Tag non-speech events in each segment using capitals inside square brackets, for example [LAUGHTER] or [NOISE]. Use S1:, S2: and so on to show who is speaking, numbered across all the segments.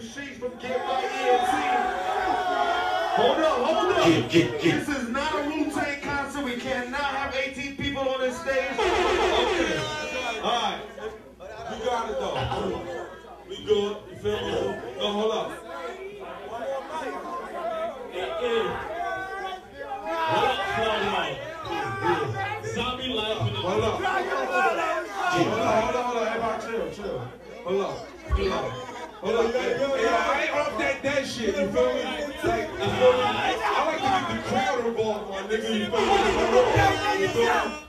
S1: Sheez from Get My ENT. Hold up, hold up.
S2: Yeah, yeah, yeah.
S1: This is not a Wu-Tang concert. We cannot have 18 people on this stage. [LAUGHS]
S3: Okay. Alright. You got it though. We good. You feel me? No, hold up.
S4: Zombie life in the
S3: Hold up. Hold up, hold up, hold up. Everybody chill, chill. Hold up. Hold up. Hold up. Hey, hey, I ain't off that that shit, you feel me? Like, you feel me? I like to get the crowd involved, my nigga, you feel me? You feel me?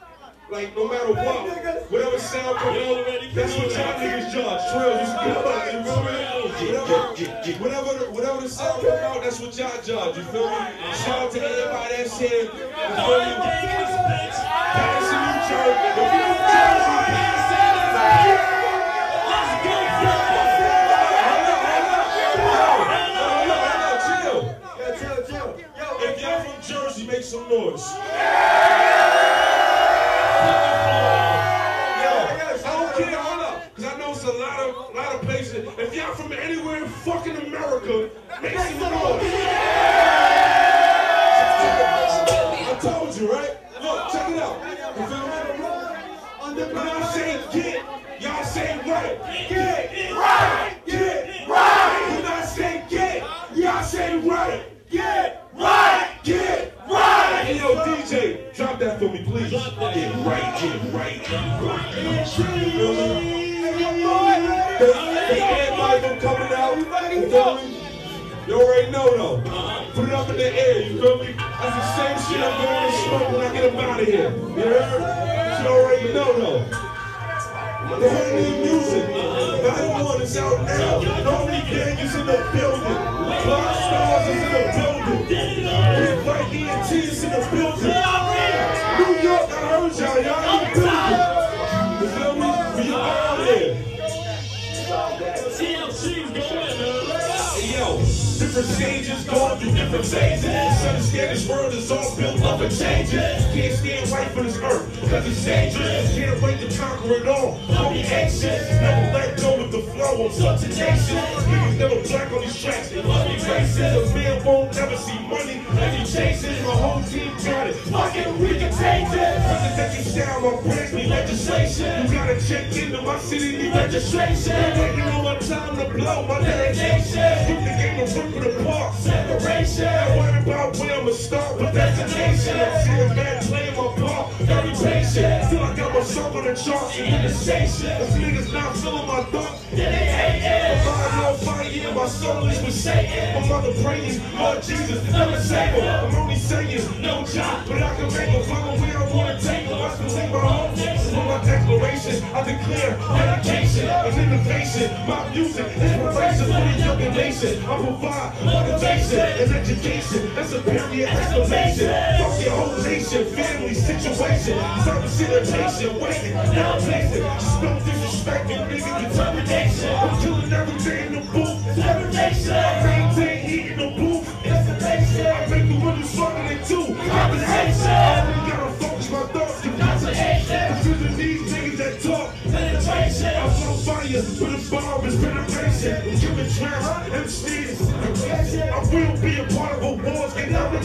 S3: Like, no matter what, whatever sound come out, that's what y'all niggas judge. Trills, you feel me? You feel me? Whatever, whatever, the, whatever the sound come out, that's what y'all judge, you feel me? Shout out to everybody that's here, you feel me? Places. If y'all from anywhere in fucking America, make some noise. I told you, right? Look, check it out. You feel me? When I say get, y'all say right. Get Get right. Get right. Get right. You coming out. You feel me? You already know though. Put it up in the air, you feel me? That's the same shit I'm going to smoke when I get up out of here. You heard? You already know though. The new music. Volume one is out now. Normally gang is in the building. Clock stars is in the building. White ENT is in the building.
S4: TLC's going,
S3: yo, different stages going through different phases. Understand this world is all built up and changes. Can't stand right for this earth, cause it's dangerous. Can't wait to conquer it all. Don't be anxious. Never let go with the flow. I'm such a nation. Niggas never black on these tracks. They love me racist. A man won't never see money. Let me chase it. My whole team got it. Fuck it, we can take it. Presidential style, my branch need legislation. You gotta check into my city, need registration. Waiting on my time to blow my dedication. Put the game work for the park. Separation. I worry about where I'ma start with destination. I'm seeing bad playing my part. Patient. Still I got my song on the charts in the station. If niggas not feeling my thoughts, then they hate it. Fire on fire, yeah, my soul is with Satan. My mother praying, Lord Jesus, never save her. I'm only saying, no job, but I can make her follow where I wanna take her. I believe my home nation. For my declaration, I declare dedication and innovation. My music is inspiration for the younger nation. I provide motivation and education and superior exclamation. Fuck your whole nation, family, situation. Service irritation, waiting, now placing. Just no disrespecting, nigga, determination. I'm killing everything in the booth. Determination. I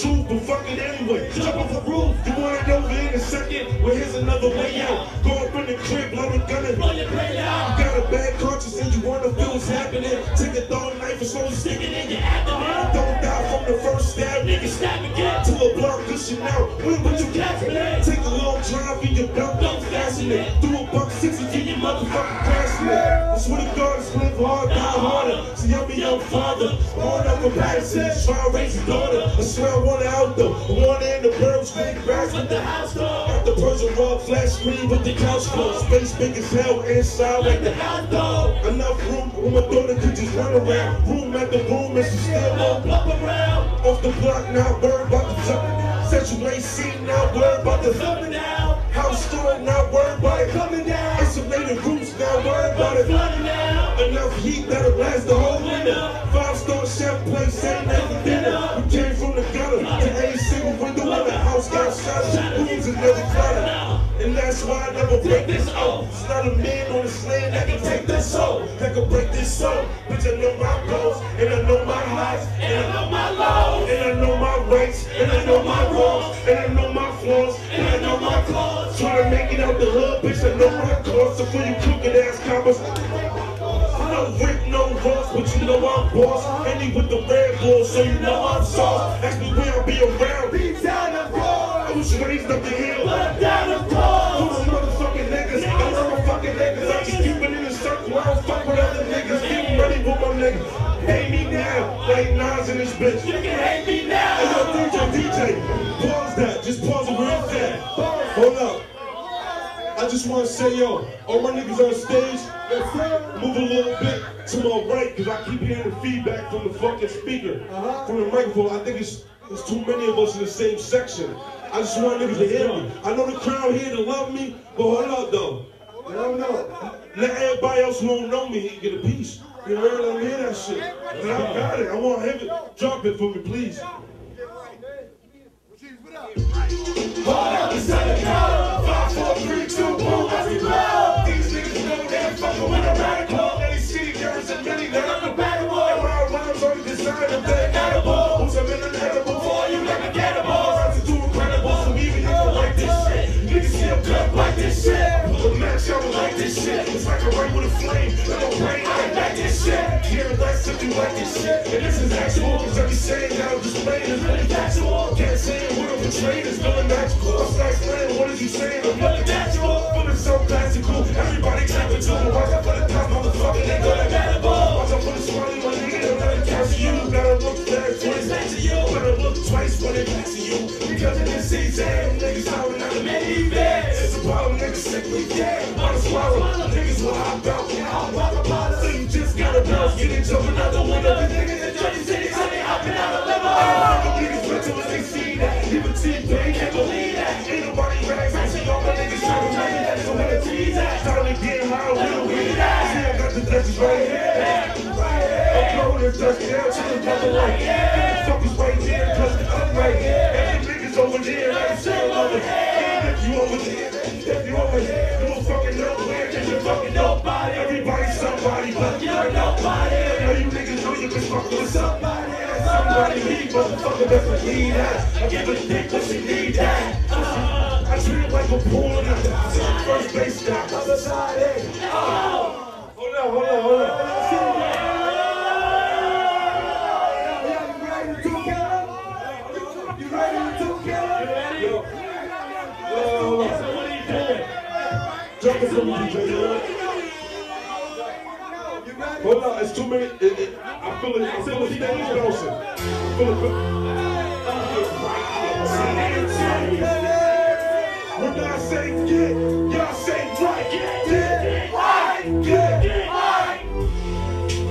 S3: truth, but fuck it anyway. Jump off the roof. You want it over in a second? Well, here's another way out. Go up in the crib, blow the gun and blow your brain out. You got a bad conscience and you wanna feel what's happening. Take a thought knife and slowly stick it in your abdomen. The first stab, nigga snap again. Till the block gushing out. When would you catch me? Take a long drive in your belt, don't fasten it. Do a buck sixty to your motherfucking passion it. I swear to God, it's live hard, die harder. See, I'm a young father, born up comparison. Try to raise a daughter. I swear I want out though. I want it in the burbs, screen grass with the house door. Got the Persian rug, flash screen with the couch closed. Space big as hell, inside like the house door. Enough room for my daughter to just run around. Room at the room, and she still won't around. Off the block, not worried about the. Said you ain't seen, not worried about the thumbing down. House store, not worried about it coming down. Insulated roofs, not worried about it flooding down. Enough heat that'll last the whole winter. Five star chef place, ain't never dinner. We came from the gutter to every single window in the house got shot. Rooms and never cluttered. And that's why I never break this oath. It's not a man on this land that can take this soul, that can break this soul. Bitch, I know my goals, and I know and I know my laws, and I know my rights, and I know my wrongs, and I know my flaws, and I know my flaws. Try to make it out the hood, bitch, I know my cause. So for you crooked ass coppers, no Rick, no Ross, but you know I'm boss. Henny with the red bull, so you know I'm sauce. Ask me where I'll be around. Be down the road. I was raised up the hill. But I'm down the road. Who's motherfucking niggas? I'm motherfucking niggas. I just keep it in the circle. I don't fuck with other niggas. Get ready with my niggas. Me now, like Nas in this bitch. You can hate me now. Hey, yo, DJ, DJ, pause that. Just pause it real fast. Hold up. I just want to say, yo, all my niggas on stage, move a little bit to my right, because I keep hearing the feedback from the fucking speaker, uh-huh. from the microphone. I think it's, it's too many of us in the same section. I just want niggas to hear me. I know the crowd here to love me, but hold up, though. Let everybody else who don't know me get a piece. You know, them hear that shit. And I got it. I want him to drop it for me, please. Hold up, it's time rain with a flame. Let no rain, I ain't like this shit. Hear less if you like this shit. And this is actual, cause every saying that I'm displaying is really factual. Can't say it with a betrayed, it's feeling magical. I'm not explaining what is you saying, I'm looking natural. Feeling so classical, everybody clapping to me. Watch out for the top, motherfucker, they go to medical. Watch out for the swally, my nigga, they'll never catch you. Gotta look fast when it's back to you. Better look twice when it back to you. Because in this season, niggas howling out the minivan. It's a problem, niggas sickly dead. Wanna swallow, niggas will hop out, and I'll walk about it. So you just gotta bounce, get into another window. The niggas in Jersey City, so they hopping out of limo. Niggas mental when they see that. Even T-Pain can't believe that. Ain't nobody rags, I see all my niggas trying to make that. So where the T's at? Time to get high, where the weed at? See, I got the Dutchess right here. I'm blowing this dust down to the brother like, yeah. Fucking nobody. Everybody's somebody, but you're nobody. Now you niggas know you can fuck with somebody. Somebody me, motherfucker, what need that. I give a dick when she need that. Uh, I treat it like a pool and I first base stop. Other side, hey. Hold on, hold on, hold on. Jump it DJ. Hold on, it's too many. It, it, I feel it. I feel it. Stage bouncing. I feel it. When I say get, y'all say right. Get right. Get right.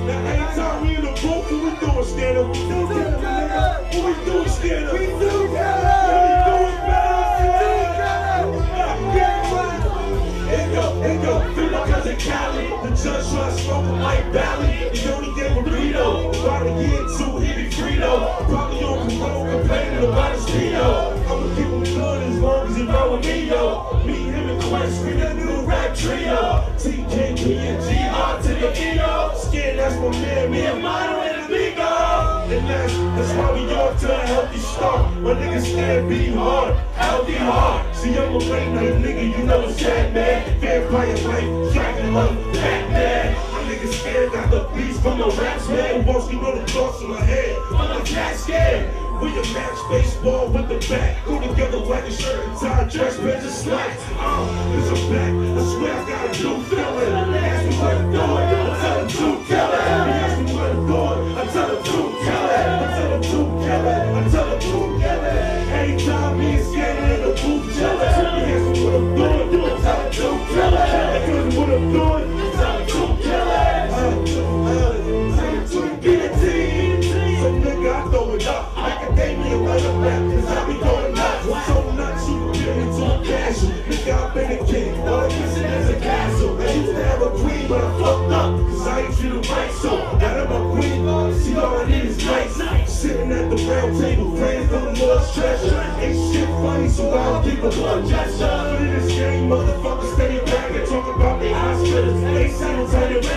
S3: Now anytime we in the booth, what we doing? Stand up. What we doing? Stand up. We do What said Cali. The judge try to smoke him like Bally. He only get burrito. About a year two, he be Frito. Probably on parole, complaining about his Tito. I'ma keep him good as long as he roll with me, yo. Me, him, and Quest, we the new rap trio. TKP and G-R to the EO. Skin, that's my man, me and Amigo. That's, why we off to a healthy start. My niggas stand be hard, healthy heart. See, I'm a late night nigga, you know it's that man. Vampire life, Dracula, Batman. My niggas scared, got the beats from the raps, man. Wants to know the thoughts in my head? I'm a. We a match baseball with the bat. Go together like a shirt and tie, dress, pants, and slacks. Uh, it's a back. I swear I got a new feeling. Ask me what I'm doing. Queen, see all I need is nice. Sitting at the round table, praying for the Lord's treasure. Ain't shit funny, so I don't give a blood gesture. But in this game, motherfuckers steady and talk about the hospitals. They say I'm trying to.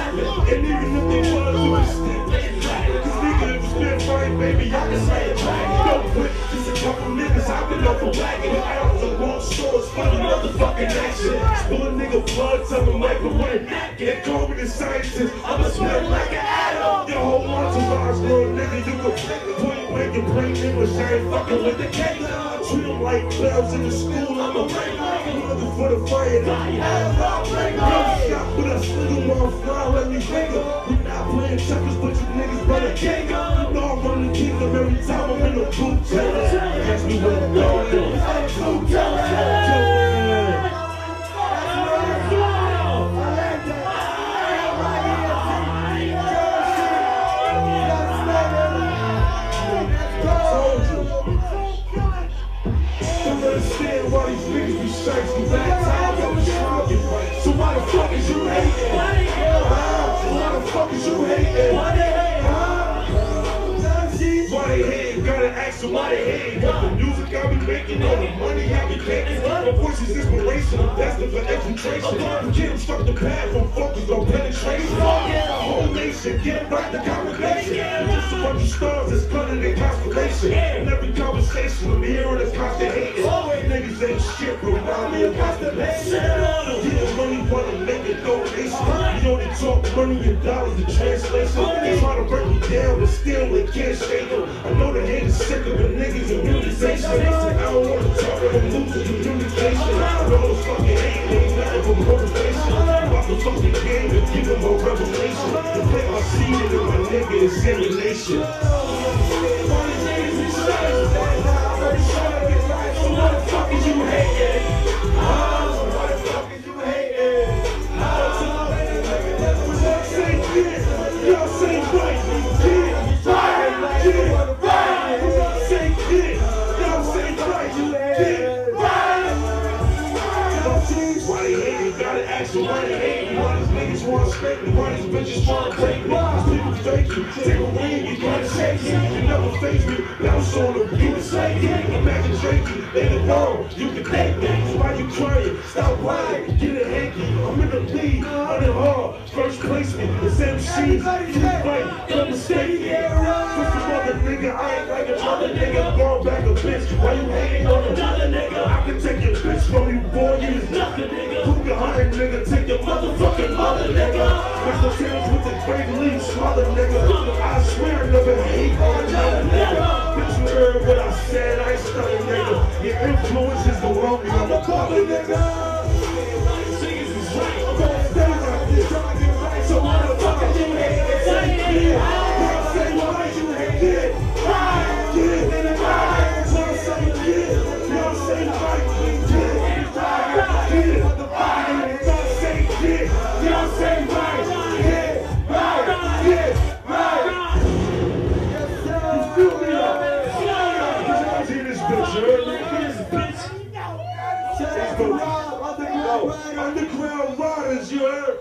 S3: And even if they was, you would still it back. Cause nigga, if it's been fine, baby, I can say it back. Don't quit, just a couple niggas hopping off a wagon. Out the wrong stores for the motherfucking action. Spill a nigga blood, tell him microwave. Get call me the scientist, I'ma smell like an whole entourage, little nigga, you can point blank and plain English. I ain't fucking with the cake. I treat them like bells in the school. I'm a ringer. Looking for the fire. Real shot with a sling on fly, let me finger. We not playing checkers, but you niggas better gang up. You know I'm the kingdom every time I'm in the booth. Tell it. Ask me what I'm doing. Tell it. Tell it. Making. My voice is inspirational, that's the for education. Get them stuck the path, I'm focused on penetration. The Whole nation, get right the congregation. Just a bunch of stars that's cutting in constellation. In every conversation, I'm hearing this constant hating. Niggas ain't shit, remind me of constipation. Yeah, money wanna make a donation. You only talk money and dollars in translation. They try to break me down, but still they can't shake them. I know the haters sick of the niggas immunization. I nigga is simulation. So why you crying? Stop crying. Get a hanky. I'm in the league. Running hard. First placement. It's MC. Keep right. Don't mistake me. Push another nigga. I ain't like another nigga. Going back a bitch. Why you hating on another nigga? I can take your bitch from you, boy. You is nothing, nigga. Who can hide, nigga? Take your motherfucking mother, nigga. Mr. Tails with the great leaf, smother, nigga. I swear never hate on another nigga. Heard what I said. I ain't stunning, nigga. Your influence is the wrong, I'm a public nigga. Let's go. Underground Riders, you heard?